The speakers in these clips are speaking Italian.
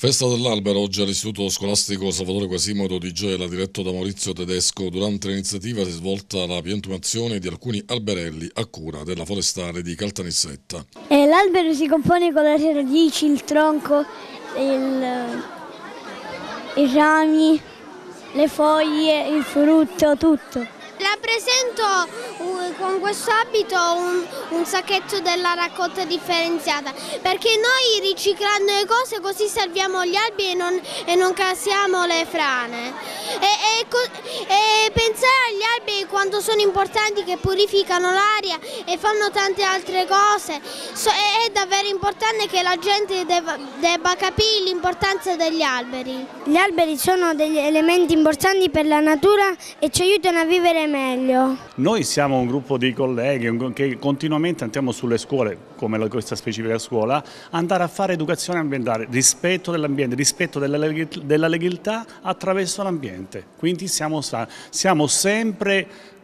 Festa dell'albero oggi all'Istituto Scolastico Salvatore Quasimodo di Gela, diretto da Maurizio Tedesco. Durante l'iniziativa si è svolta la piantumazione di alcuni alberelli a cura della forestale di Caltanissetta. Eh, l'albero si compone con le radici, il tronco, il, i rami, le foglie, il frutto, tutto. Rappresento uh, con questo abito un, un, sacchetto della raccolta differenziata perché noi riciclando le cose così salviamo gli alberi e non, e non casiamo le frane. E, e, e, alberi quanto sono importanti che purificano l'aria e fanno tante altre cose. So, è, è, davvero importante che la gente debba, debba capire l'importanza degli alberi. Gli alberi sono degli elementi importanti per la natura e ci aiutano a vivere meglio. Noi siamo un gruppo di colleghi che continuamente andiamo sulle scuole, come questa specifica scuola, andare a fare educazione ambientale, rispetto dell'ambiente, rispetto della legalità attraverso l'ambiente. Quindi siamo, siamo sempre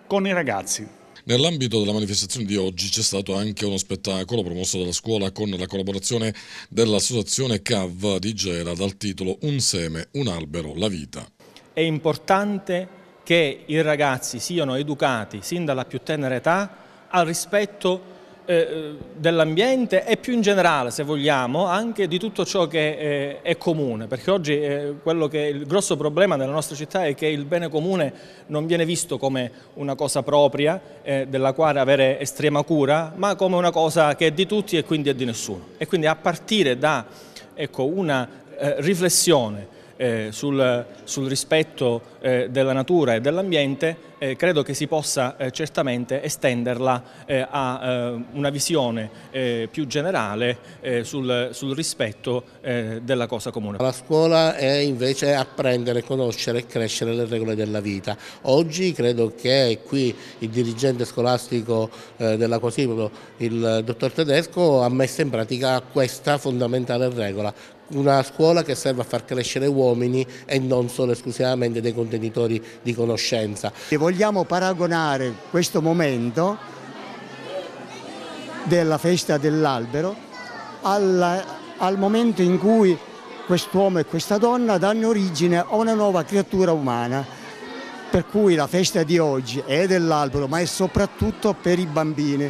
con i ragazzi. Nell'ambito della manifestazione di oggi c'è stato anche uno spettacolo promosso dalla scuola con la collaborazione dell'associazione CAV di Gela dal titolo Un seme, un albero, la vita. È importante che i ragazzi siano educati sin dalla più tenera età al rispetto eh, dell'ambiente e più in generale, se vogliamo, anche di tutto ciò che eh, è comune, perché oggi eh, quello che il grosso problema nella nostra città è che il bene comune non viene visto come una cosa propria, della quale avere estrema cura, ma come una cosa che è di tutti e quindi è di nessuno. E quindi a partire da ecco, una riflessione sul, sul, rispetto della natura e dell'ambiente, eh, credo che si possa eh, certamente estenderla eh, a eh, una visione più generale sul, sul, rispetto della cosa comune. La scuola è invece apprendere, conoscere e crescere le regole della vita. Oggi credo che qui il dirigente scolastico della Cosimo, il dottor Tedesco, ha messo in pratica questa fondamentale regola, una scuola che serve a far crescere uomini e non solo esclusivamente dei contenitori di conoscenza. Vogliamo paragonare questo momento della festa dell'albero al, al momento in cui quest'uomo e questa donna danno origine a una nuova creatura umana. Per cui la festa di oggi è dell'albero, ma è soprattutto per i bambini.